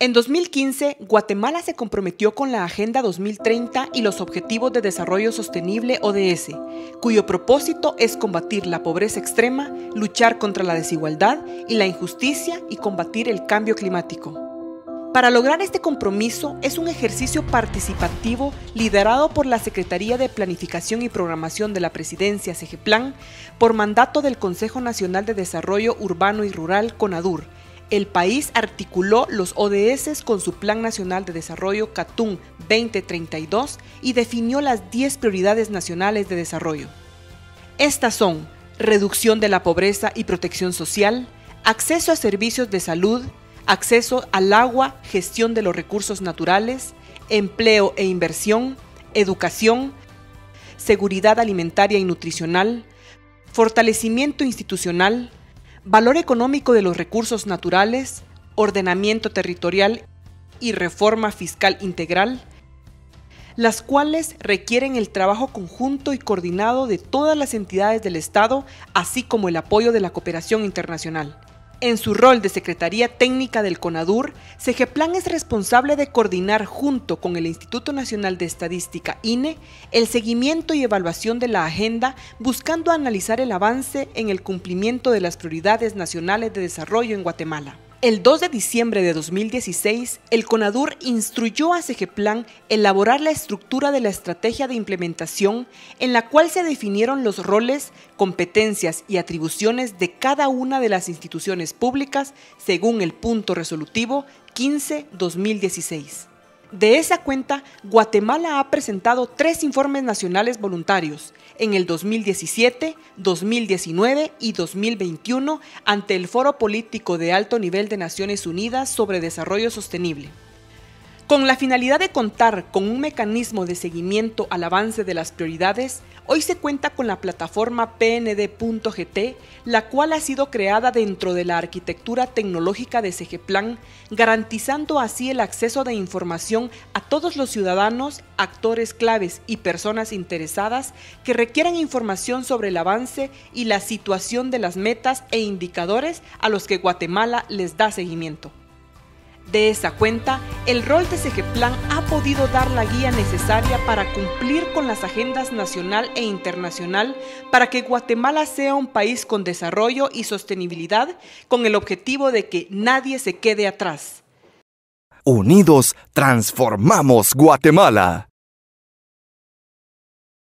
En 2015, Guatemala se comprometió con la Agenda 2030 y los Objetivos de Desarrollo Sostenible ODS, cuyo propósito es combatir la pobreza extrema, luchar contra la desigualdad y la injusticia y combatir el cambio climático. Para lograr este compromiso es un ejercicio participativo liderado por la Secretaría de Planificación y Programación de la Presidencia CEGEPLAN por mandato del Consejo Nacional de Desarrollo Urbano y Rural CONADUR el país articuló los ODS con su Plan Nacional de Desarrollo CATUN 2032 y definió las 10 prioridades nacionales de desarrollo. Estas son reducción de la pobreza y protección social, acceso a servicios de salud, acceso al agua, gestión de los recursos naturales, empleo e inversión, educación, seguridad alimentaria y nutricional, fortalecimiento institucional, valor económico de los recursos naturales, ordenamiento territorial y reforma fiscal integral, las cuales requieren el trabajo conjunto y coordinado de todas las entidades del Estado, así como el apoyo de la cooperación internacional. En su rol de Secretaría Técnica del CONADUR, CEGEPLAN es responsable de coordinar junto con el Instituto Nacional de Estadística INE el seguimiento y evaluación de la agenda buscando analizar el avance en el cumplimiento de las prioridades nacionales de desarrollo en Guatemala. El 2 de diciembre de 2016, el CONADUR instruyó a CEGEPLAN elaborar la estructura de la estrategia de implementación en la cual se definieron los roles, competencias y atribuciones de cada una de las instituciones públicas según el punto resolutivo 15-2016. De esa cuenta, Guatemala ha presentado tres informes nacionales voluntarios en el 2017, 2019 y 2021 ante el Foro Político de Alto Nivel de Naciones Unidas sobre Desarrollo Sostenible. Con la finalidad de contar con un mecanismo de seguimiento al avance de las prioridades, hoy se cuenta con la plataforma pnd.gt, la cual ha sido creada dentro de la arquitectura tecnológica de CGPlan, garantizando así el acceso de información a todos los ciudadanos, actores claves y personas interesadas que requieran información sobre el avance y la situación de las metas e indicadores a los que Guatemala les da seguimiento. De esa cuenta, el rol de CEGEPLAN ha podido dar la guía necesaria para cumplir con las agendas nacional e internacional para que Guatemala sea un país con desarrollo y sostenibilidad con el objetivo de que nadie se quede atrás. Unidos transformamos Guatemala.